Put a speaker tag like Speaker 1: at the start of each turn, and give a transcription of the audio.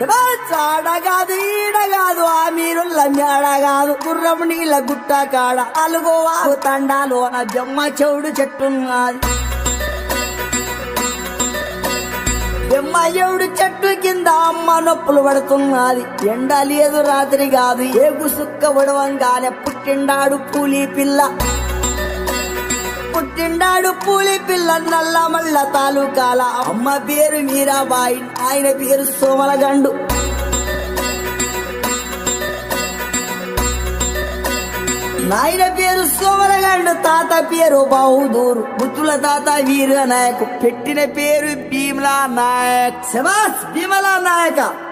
Speaker 1: చాడగాదు ఈడగాదు ఆ మీరు మేడ గుర్రం నీళ్ళ గుట్ట కాడ అలుగోవాగు తండాలోన జమ్మ చెవుడు చెట్టున్నది జమ్మ చెవుడు చెట్టు కింద అమ్మ నొప్పులు పడుతున్నది. ఎండ లేదు రాత్రి కాదు ఏగు సుక్క ఉడవంగానే పుట్టిండాడు కూలీ పిల్ల. పుట్టిండాడు పూలి పిల్ల నల్ల మల్ల తాలూకాల. అమ్మ పేరు మీరాబాయి ఆయన పేరు సోమలగండు. నాయన పేరు సోమరగండు తాత పేరు బహుదూరు. బుద్ధుల తాత వీర నాయకు పెట్టిన పేరు భీమలా నాయక్. శబాస్ భీమలా నాయక.